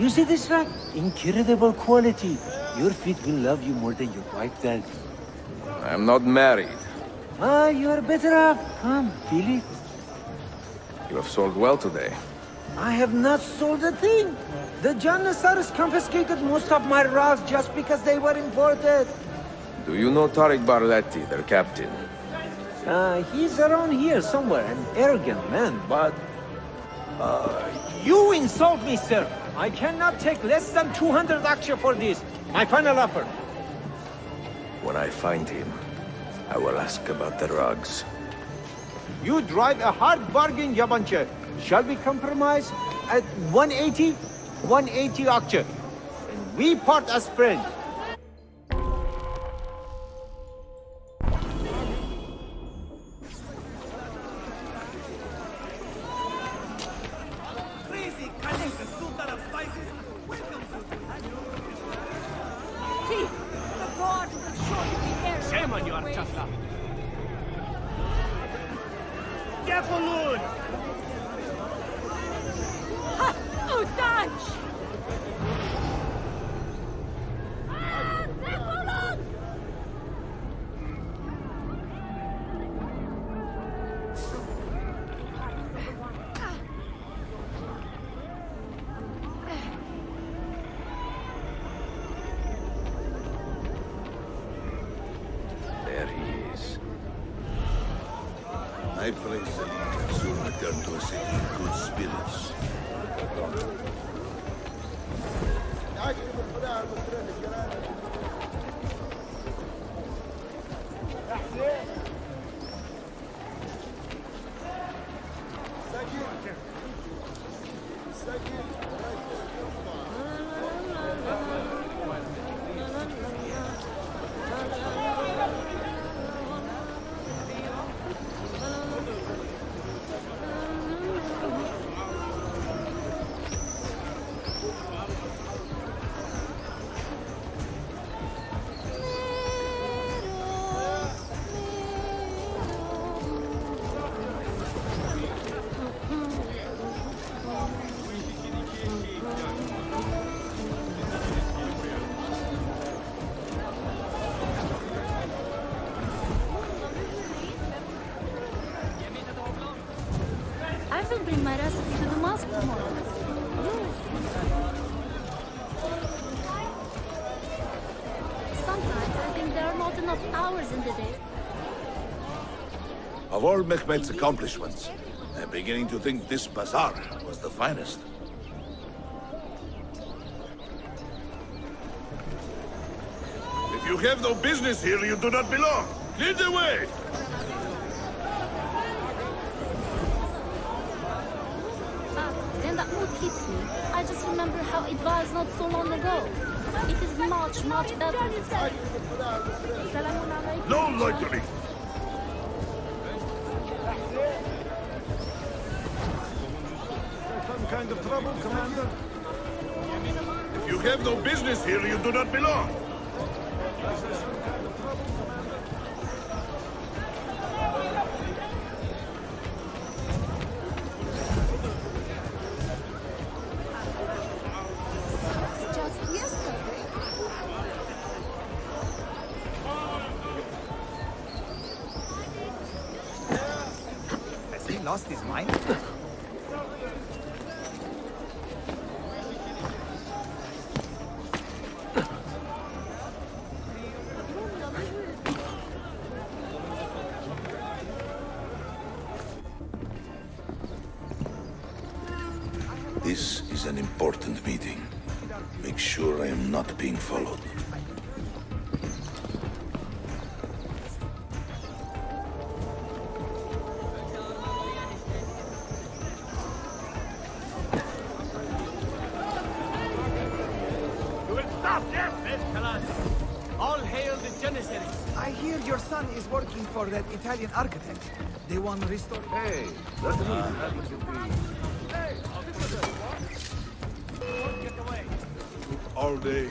You see this rug? Incredible quality. Your feet will love you more than your wife does. I'm not married. Ah, you're better off. Come, feel it. You have sold well today. I have not sold a thing. The Janissaries confiscated most of my rugs just because they were imported. Do you know Tarik Barleti, their captain? Uh, he's around here somewhere, an arrogant man, but... Uh, you insult me, sir! I cannot take less than 200 aksha for this. My final offer. When I find him, I will ask about the rugs. You drive a hard bargain, Yabanche. Shall we compromise at 180? 180 aksha. And we part as friends. magyar csata. Devil Lord! Ha! Oh, dodge! I pray Selim can soon return to city in good spirits. I think there are not enough hours in the day. Of all Mehmet's accomplishments, I'm beginning to think this bazaar was the finest. If you have no business here, you do not belong. Clear the way! Ah, then that mood hits me. I just remember how it was not so long ago. It is much, much better this time. Salamun alaikum. No loitering! Some kind of trouble, Commander? If you have no business here, you do not belong. Lost his mind? This is an important meeting. Make sure I am not being followed. Yes? Yes, All hail the Janissaries. I hear your son is working for that Italian architect. They want to restore... Hey, let me happen to be. Hey, officer. Don't get away. All day.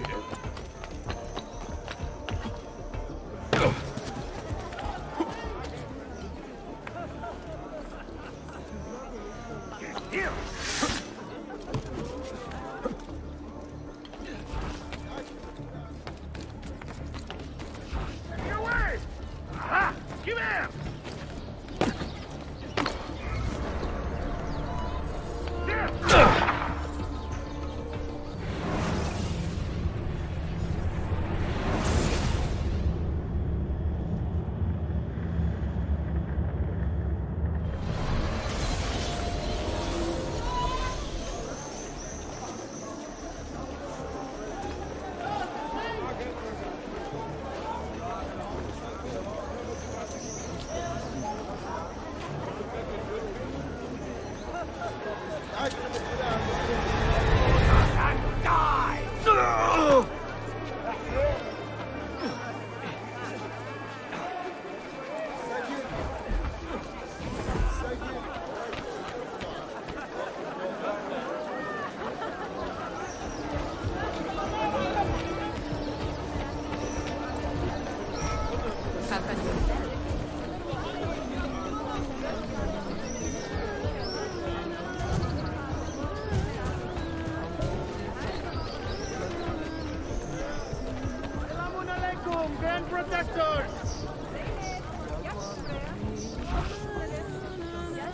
Alaikum, Grand Protectors!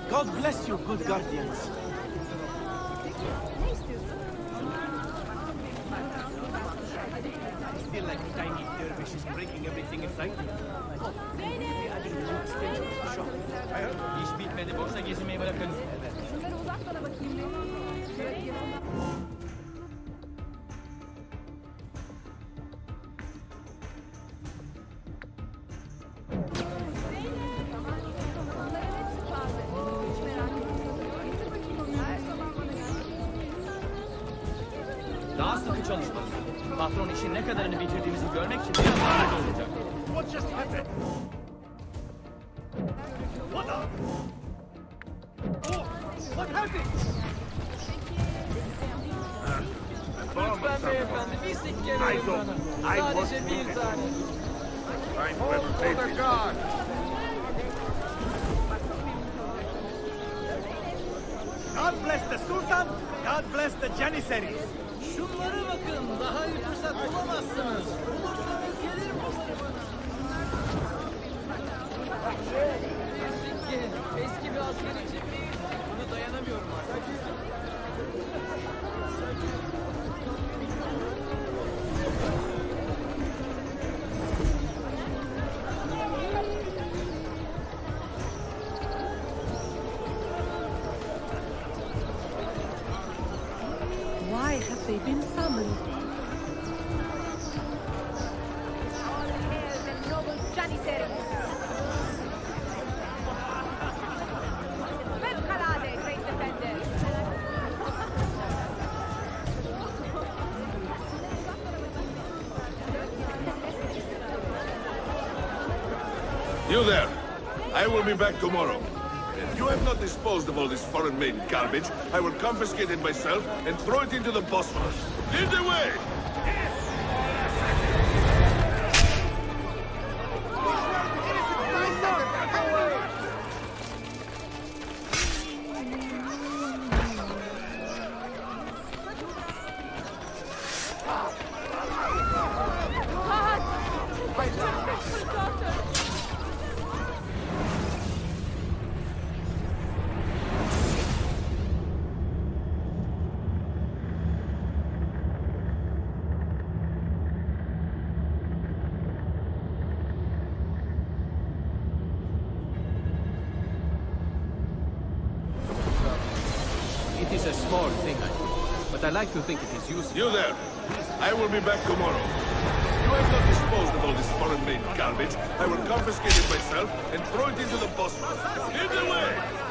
God bless you, good guardians. feel like tiny dervishes breaking everything in sight. İş bitmedi, boşuna gezinmeyi bırakın. Daha Patron işin ne kadarını bitirdiğimizi görmek için biraz daha olacak. What just happened? What the? Oh, what happened? Lütfen beyefendi bir sikke verin bana. Sadece bir tane. Hold oh, oh the god! God bless the Sultan, God bless the Janissaries. Şunlara bakın. Daha iyi fırsat bulamazsınız. Have been summoned? You there! I will be back tomorrow. You have not disposed of all this foreign-made garbage, I will confiscate it myself and throw it into the Bosphorus. Lead the way! I like to think it is useful. You there! I will be back tomorrow. You have not disposed of all this foreign-made garbage, I will confiscate it myself and throw it into the Bosphorus. Lead the way!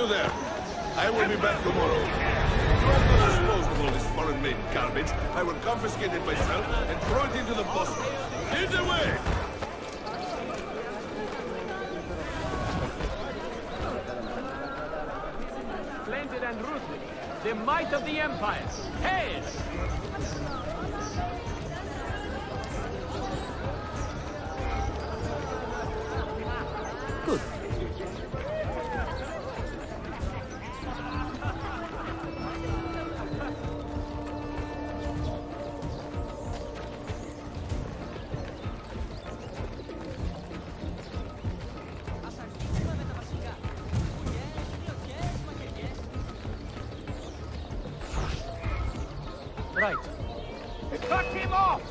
You there! I will be back tomorrow. Not disposed of this foreign-made garbage, I will confiscate it myself and throw it into the Bosphorus. Lead the way! Splendid and ruthless. The might of the Empire. Hail! Right. Cut him off!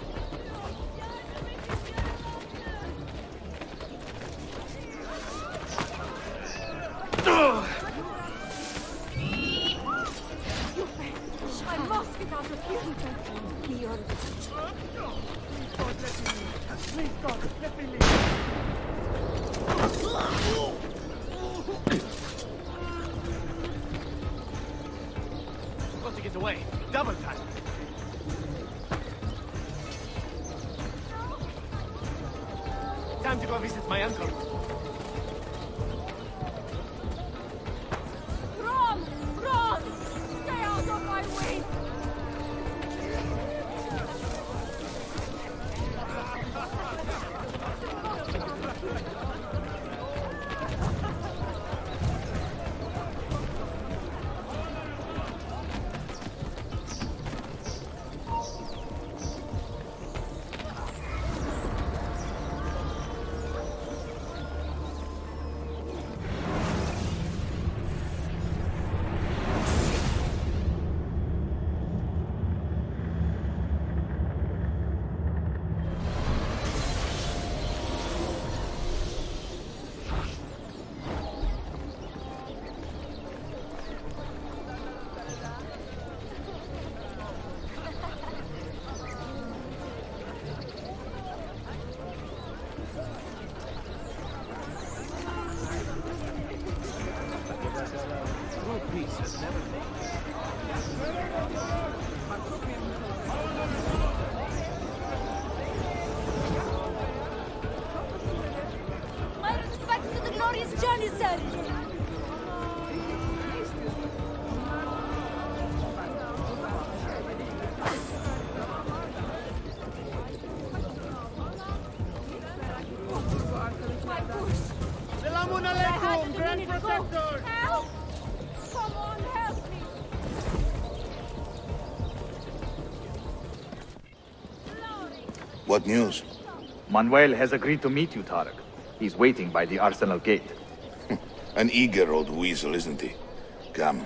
I must get out of here. Beyond. Please, God, let me leave. Grand minute ago. Protector! Help! Come on, help me! What news? Manuel has agreed to meet you, Tarik. He's waiting by the arsenal gate. An eager old weasel, isn't he? Come,